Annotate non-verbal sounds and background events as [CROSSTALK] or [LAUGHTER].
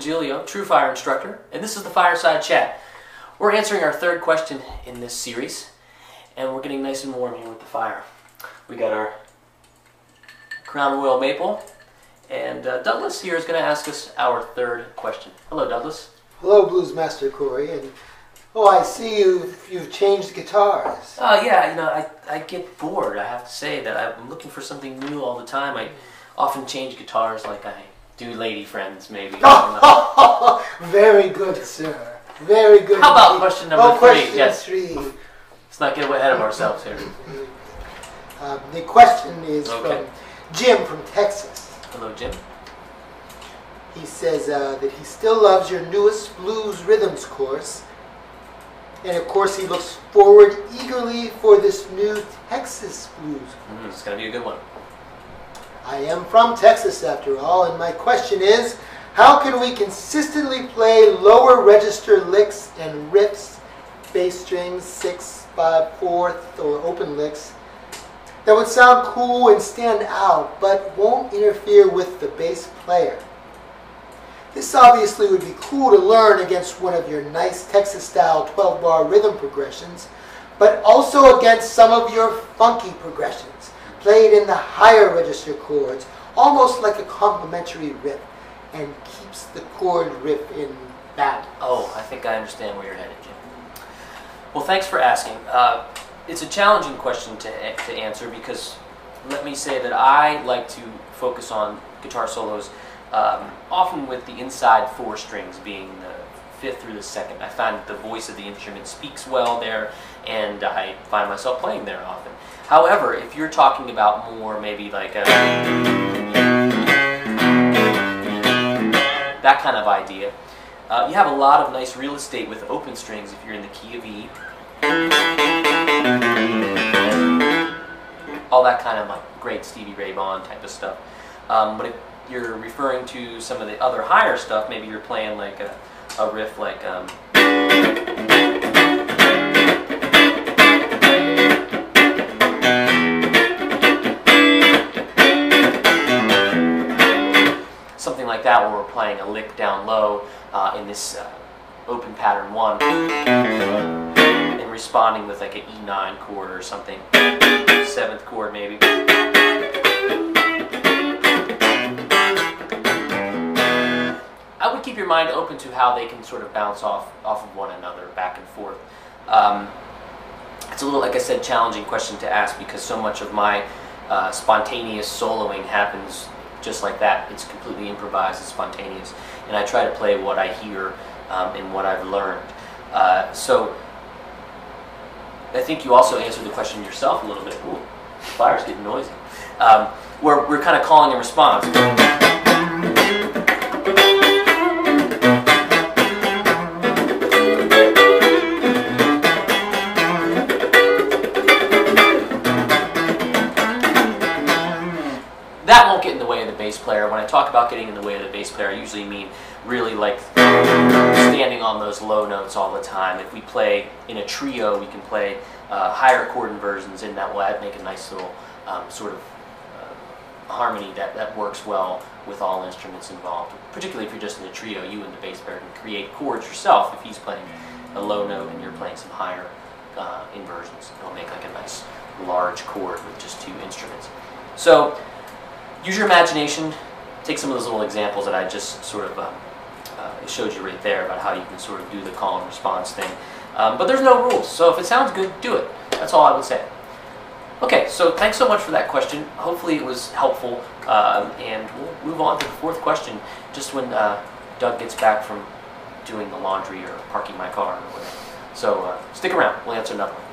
Welcome back. I'm Corey Congilio, TrueFire instructor, and this is the Fireside Chat. We're answering our third question in this series, and we're getting nice and warm here with the fire. We got our Crown Royal Maple, and uh, Douglas here is going to ask us our third question. Hello, Douglas. Hello, Blues Master Corey, and oh, I see you've you've changed guitars. Uh, yeah, you know, I, I get bored. I have to say that I'm looking for something new all the time. I often change guitars like I do lady friends, maybe. [LAUGHS] I don't know. Very good, sir. Very good. How about question number oh, three? question Yes. three. Let's not get ahead of ourselves here. Um, the question is Okay. from Jim from Texas. Hello, Jim. He says uh, that he still loves your newest blues rhythms course, and of course he looks forward eagerly for this new Texas blues Mm, it's going to be a good one. I am from Texas after all, and my question is how can we consistently play lower register licks and riffs, bass strings, sixth, five, fourth, or open licks that would sound cool and stand out but won't interfere with the bass player? This obviously would be cool to learn against one of your nice Texas style 12 bar rhythm progressions, but also against some of your funky progressions, played in the higher register chords, almost like a complementary riff, and keeps the chord riff in balance. Oh, I think I understand where you're headed, Jim. Well, thanks for asking. Uh, it's a challenging question to, to answer because let me say that I like to focus on guitar solos um, often with the inside four strings being the fifth through the second. I find that the voice of the instrument speaks well there, and I find myself playing there often. However, if you're talking about more maybe like a that kind of idea, uh, you have a lot of nice real estate with open strings if you're in the key of E. All that kind of like great Stevie Ray Vaughan type of stuff. Um, but if you're referring to some of the other higher stuff, maybe you're playing like a, a riff like um, something like that where we're playing a lick down low uh, in this uh, open pattern one and responding with like an E9 chord or something, seventh chord maybe. I would keep your mind open to how they can sort of bounce off off of one another back and forth. Um, it's a little, like I said, challenging question to ask because so much of my uh, spontaneous soloing happens just like that. It's completely improvised, it's spontaneous, and I try to play what I hear um, and what I've learned. Uh, so I think you also answered the question yourself a little bit. Ooh, the fire's getting noisy. Um, where we're kind of calling and response. Bass player. When I talk about getting in the way of the bass player, I usually mean really like standing on those low notes all the time. If we play in a trio, we can play uh, higher chord inversions, and that will add, make a nice little um, sort of uh, harmony that, that works well with all instruments involved. Particularly if you're just in a trio, you and the bass player can create chords yourself. If he's playing a low note and you're playing some higher uh, inversions, it'll make like a nice large chord with just two instruments. So use your imagination. Take some of those little examples that I just sort of uh, uh, showed you right there about how you can sort of do the call and response thing. Um, but there's no rules, so if it sounds good, do it. That's all I would say. Okay, so thanks so much for that question. Hopefully it was helpful, um, and we'll move on to the fourth question just when uh, Doug gets back from doing the laundry or parking my car or whatever. So uh, stick around. We'll answer another one.